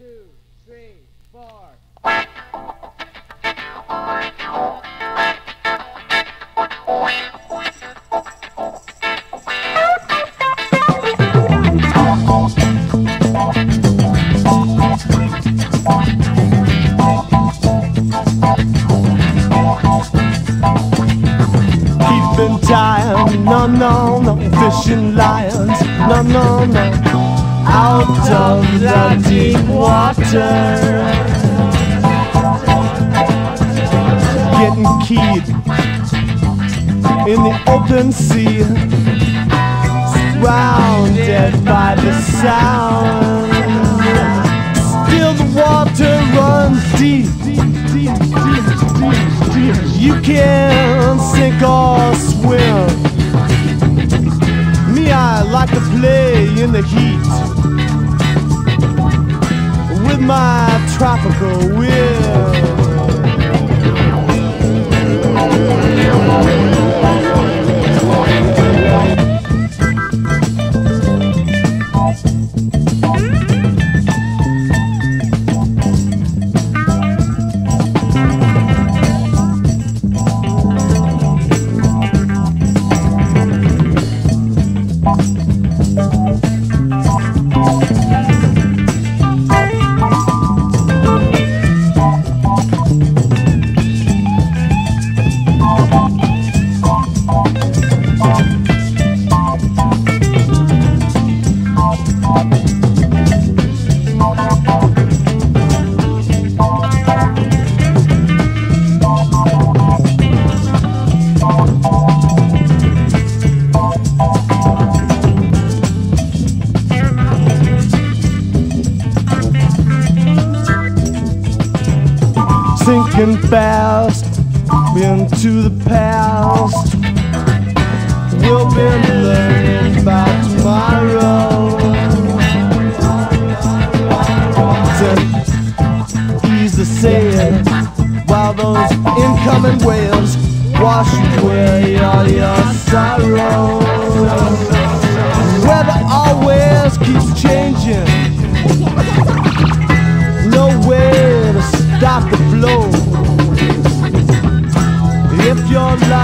two, three, four. Keeping time, no, no, no. Fishing lions, no, no, no. Out of the deep water. Getting keyed in the open sea. Surrounded by the sound. Still the water runs deep. You can sink or swim. Me, I like to play in the heat my tropical will. Fast into the past. We'll be learning about tomorrow. To ease the sail while those incoming waves wash away all your sorrow. Weather always keeps changing no way to stop the flow. Your life